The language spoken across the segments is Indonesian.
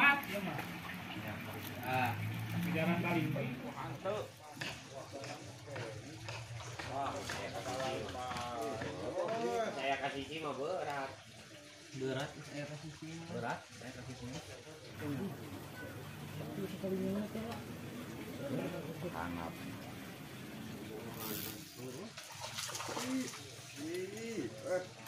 Tomat ya mah. Ah, Jalan kali. saya kasih saya kasih sih mah berat. berat saya kasih sini Berat, saya kasih sini. Hangat. lompat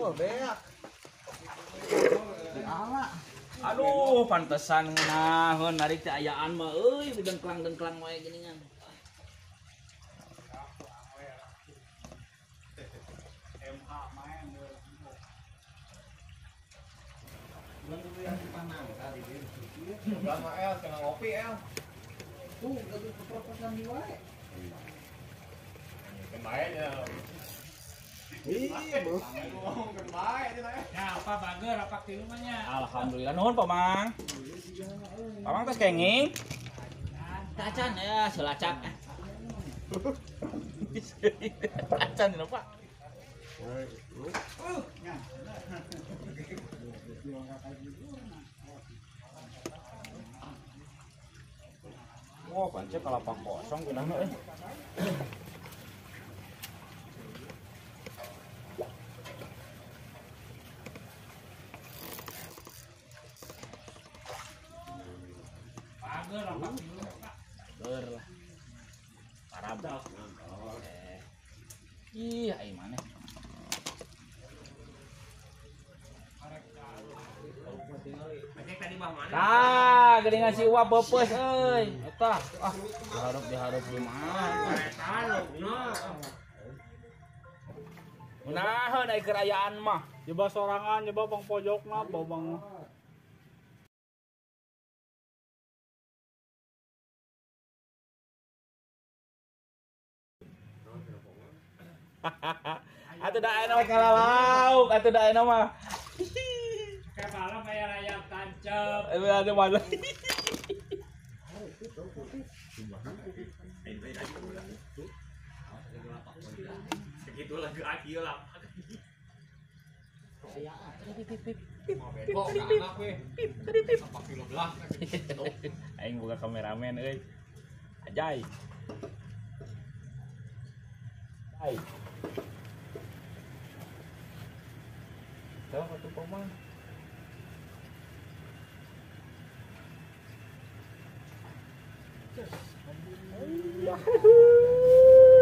Mau beak ala Aduh, pantesan ngeunahun narik ayaan mah euy dengklang-dengklang wae Lama El, kena ngopi El. tuh keproposan di wae Kemarin ya. iya bu Ngomong kemarin ya. Ya apa bager apa kilumanya? Alhamdulillah nuhun Pamang. Pamang tos kenging. Acan ya selacak. Acan dina Pak. Oh, pancet kalapak kosong pindah euy. Bager apa kilum? Ber lah. Parab. Eh. Ih, ai mana? Cek mah? Tah, geuningan si uap beupeus euy. Eta, ah, diharap diharap di mana? Munahan ai kerayaan mah. Coba sorangan, coba bang pojok na, bang Atuh da eno kalalauk, atuh da eno mah. Kayak malam kayak rayap tancap. Eh ada mana? Segitu lagi aki lah. Aing buka kameramen euy. Ajay. Ajay. Tuh, atuh pamang.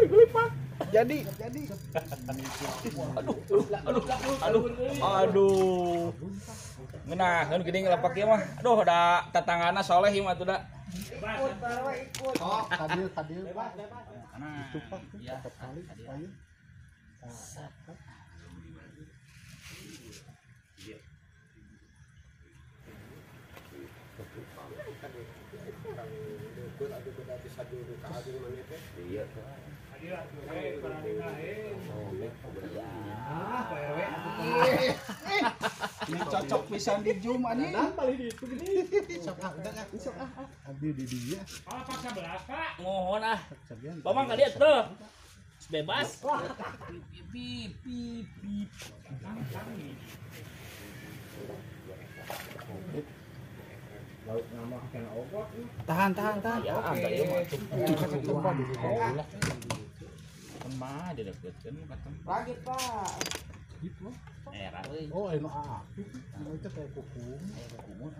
jadi jadi. Aduh aduh aduh. Ngeunahkeun geuning lapak ieu mah. Aduh da tatangana soleh ieu mah tuh da oh hadir hadir nah iya kali ayo ini cocok pisan di zoom ani paling di itu gini. Sok ah ah. Sok ah. Di dia. Pas 11, Pak. mohon ah. Sekian. pamang ka dieu tuh. Bebas pip pip pip tahan tahan tahan. Ya mah didekeutkeun ka tempat lagi pak. Era euy oh ini ah itu kayak kuku. Kumu